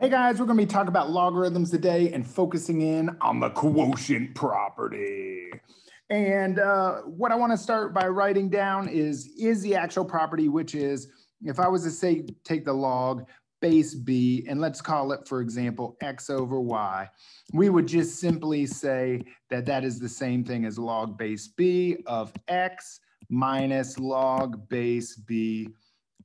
Hey guys, we're going to be talking about logarithms today and focusing in on the quotient property. And uh, what I want to start by writing down is, is the actual property, which is, if I was to say, take the log base b, and let's call it, for example, x over y, we would just simply say that that is the same thing as log base b of x minus log base b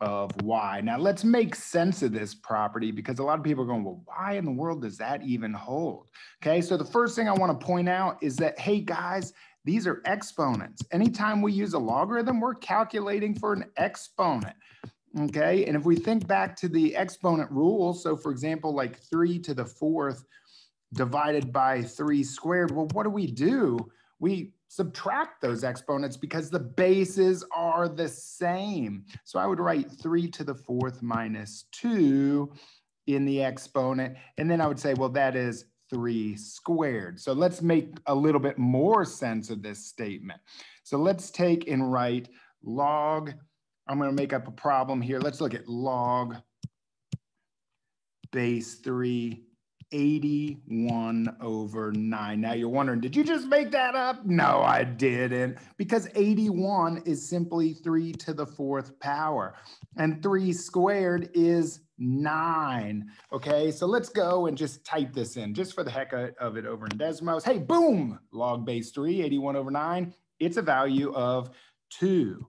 of y. Now let's make sense of this property because a lot of people are going, well, why in the world does that even hold? Okay, so the first thing I want to point out is that, hey guys, these are exponents. Anytime we use a logarithm, we're calculating for an exponent. Okay, and if we think back to the exponent rule, so for example, like three to the fourth divided by three squared, well, what do we do? We subtract those exponents because the bases are the same. So I would write 3 to the fourth minus 2 in the exponent. And then I would say, well, that is 3 squared. So let's make a little bit more sense of this statement. So let's take and write log. I'm going to make up a problem here. Let's look at log base 3 81 over 9. Now you're wondering, did you just make that up? No, I didn't. Because 81 is simply 3 to the fourth power. And 3 squared is 9. Okay, so let's go and just type this in just for the heck of it over in Desmos. Hey, boom, log base 3, 81 over 9. It's a value of 2.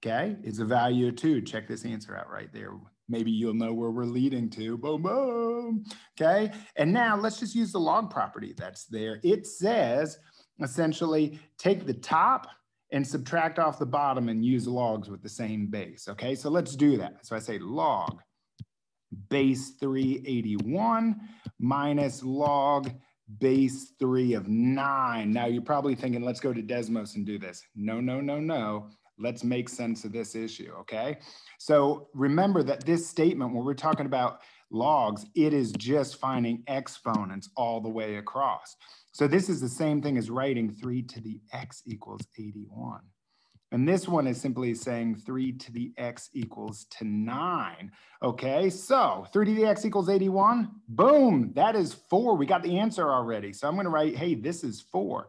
Okay, it's a value of 2. Check this answer out right there maybe you'll know where we're leading to. Boom, boom. Okay. And now let's just use the log property that's there. It says essentially take the top and subtract off the bottom and use logs with the same base. Okay. So let's do that. So I say log base 381 minus log base 3 of 9. Now you're probably thinking, let's go to Desmos and do this. No, no, no, no. Let's make sense of this issue, okay? So remember that this statement, when we're talking about logs, it is just finding exponents all the way across. So this is the same thing as writing 3 to the x equals 81. And this one is simply saying 3 to the x equals to 9. Okay, so 3 to the x equals 81. Boom, that is 4. We got the answer already. So I'm going to write, hey, this is 4.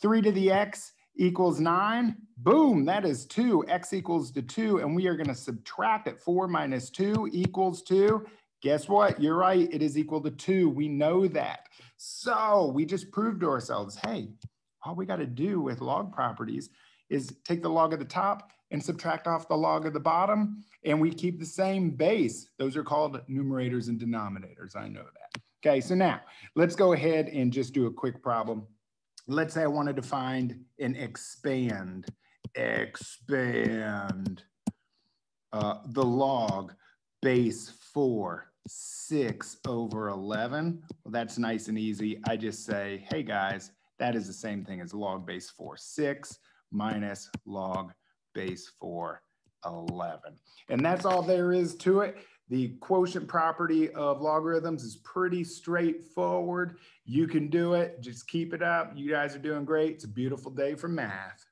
3 to the x equals 9. Boom, that is 2. x equals to 2. And we are going to subtract it. 4 minus 2 equals 2. Guess what? You're right. It is equal to 2. We know that. So we just proved to ourselves, hey, all we got to do with log properties is take the log at the top and subtract off the log at the bottom, and we keep the same base. Those are called numerators and denominators. I know that. Okay, so now let's go ahead and just do a quick problem let's say I wanted to find an expand, expand uh, the log base four, six over 11. Well, that's nice and easy. I just say, hey guys, that is the same thing as log base four, six minus log base four, 11. And that's all there is to it. The quotient property of logarithms is pretty straightforward. You can do it. Just keep it up. You guys are doing great. It's a beautiful day for math.